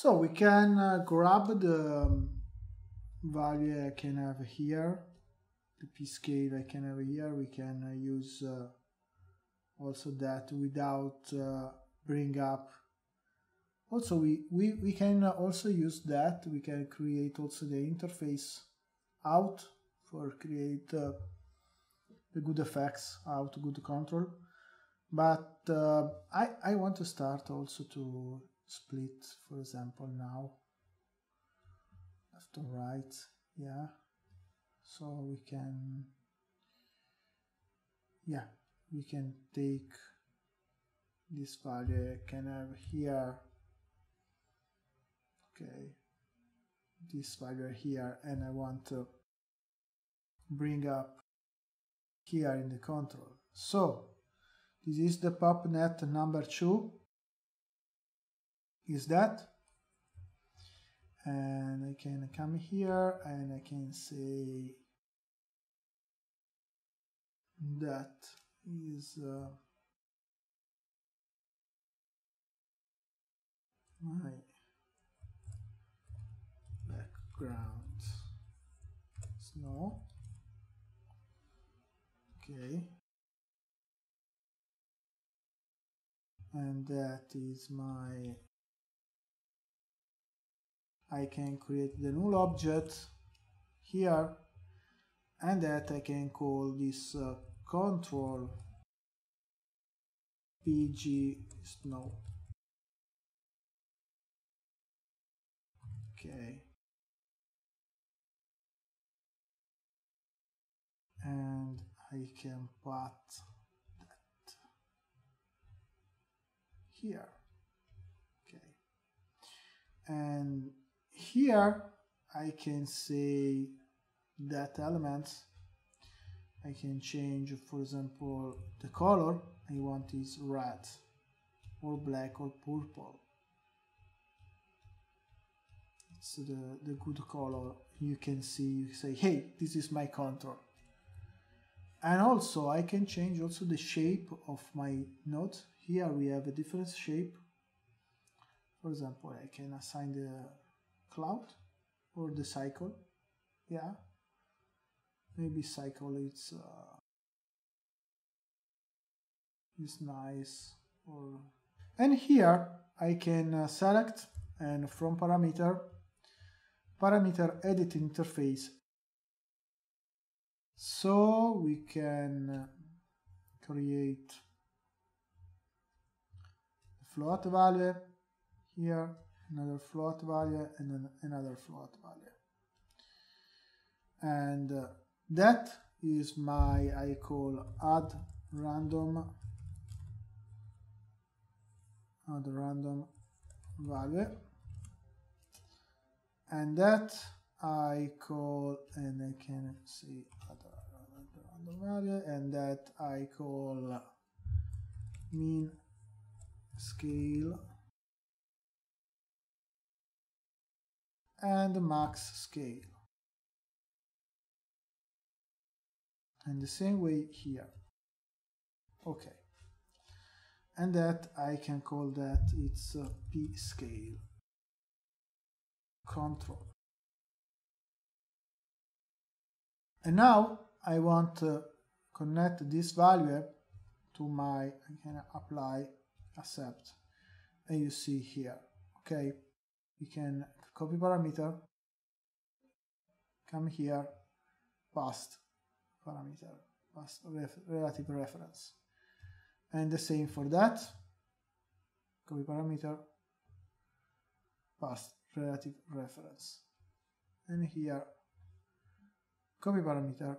So we can uh, grab the um, value I can have here, the p scale I can have here. We can uh, use uh, also that without uh, bring up. Also, we, we, we can also use that. We can create also the interface out for create uh, the good effects out good control but uh, I, I want to start also to split for example now left or right yeah so we can yeah we can take this value can have here okay this value here and I want to bring up here in the control. So this is the PopNet number two. Is that? And I can come here and I can say that is uh, my background. Snow. Okay. And that is my I can create the null object here and that I can call this uh, control pg snow. Okay. And I can put that here. Okay. And here I can say that element. I can change for example the color. I want is red or black or purple. It's the, the good color. You can see you say hey this is my control and also I can change also the shape of my node here we have a different shape. For example I can assign the cloud or the cycle. Yeah. Maybe cycle it's uh, is nice or and here I can uh, select and from parameter parameter edit interface. So we can create float value here, another float value, and then another float value. And uh, that is my, I call add random, add random value. And that I call, and I can see random value, and that I call mean scale and max scale. And the same way here. Okay. And that I can call that it's p scale control. And now I want to connect this value to my, I can apply accept and you see here, okay, you can copy parameter, come here, past parameter, past ref relative reference. And the same for that, copy parameter, past relative reference. And here. Copy parameter.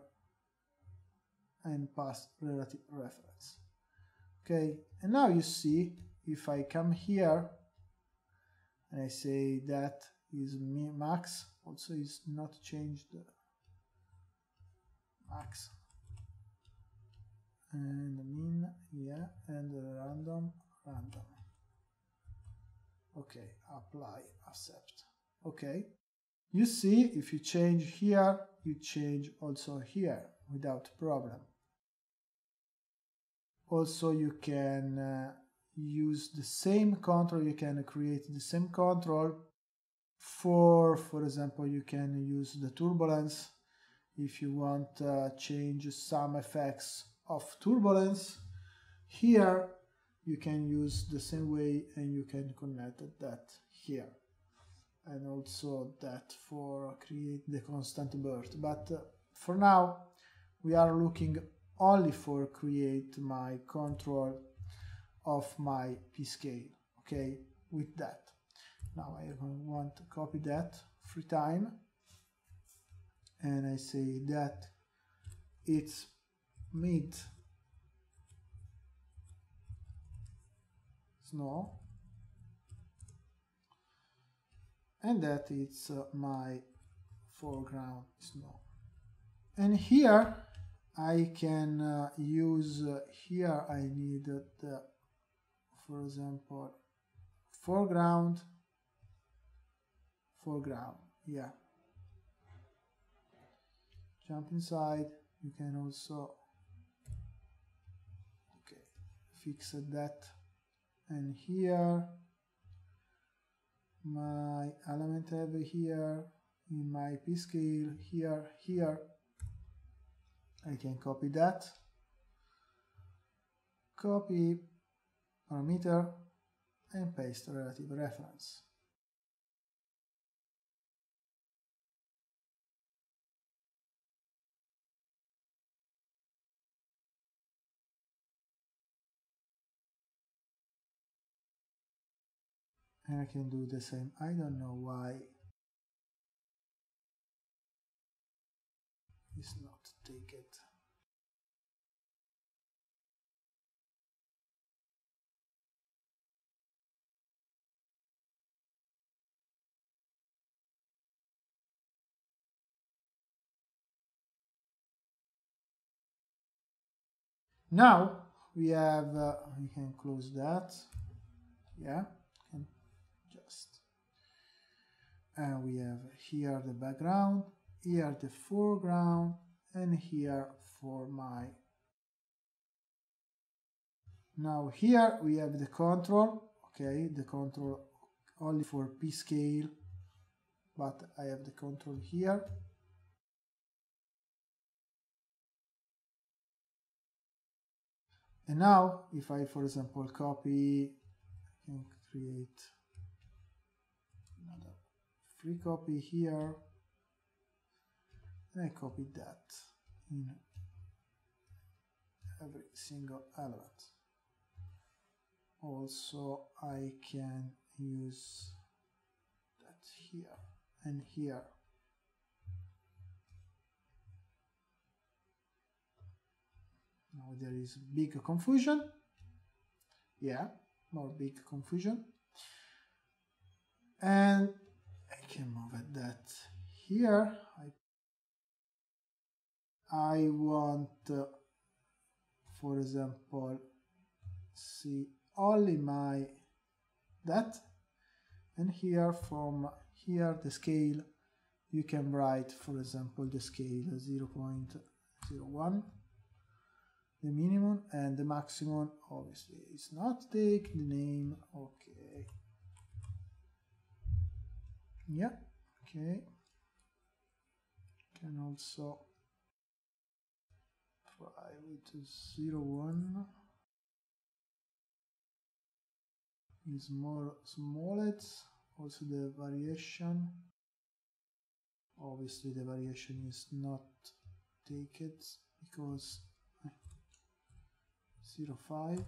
And past relative reference. Okay and now you see if I come here and I say that is max. Also is not changed max. And mean yeah and random random. Okay apply accept. Okay. You see, if you change here, you change also here without problem. Also, you can uh, use the same control, you can create the same control for for example you can use the turbulence. If you want to uh, change some effects of turbulence here you can use the same way and you can connect that here. And also that for create the constant burst. But uh, for now we are looking only for create my control of my p-scale okay? With that now I want to copy that free time. And I say that it's mid snow. And that it's uh, my foreground snow. And here I can uh, use uh, here I need the for example foreground foreground. Yeah. Jump inside. You can also okay fix that. And here my element over here in my p scale here here. I can copy that. Copy parameter and paste relative reference and I can do the same. I don't know why it's not take it now we have uh, we can close that. Yeah and we have here the background here the foreground and here for my. Now here we have the control okay the control only for p scale but I have the control here. And now if I for example copy I can create free copy here and I copy that in every single element. Also I can use that here and here. Now there is big confusion. Yeah more big confusion and I can move it that here. I, I want uh, for example see only my that. And here from here the scale you can write for example the scale 0 0.01 the minimum and the maximum. Obviously is not take the name okay yeah okay. Can also with zero one. Is more smollett also the variation. Obviously the variation is not taken because 0.5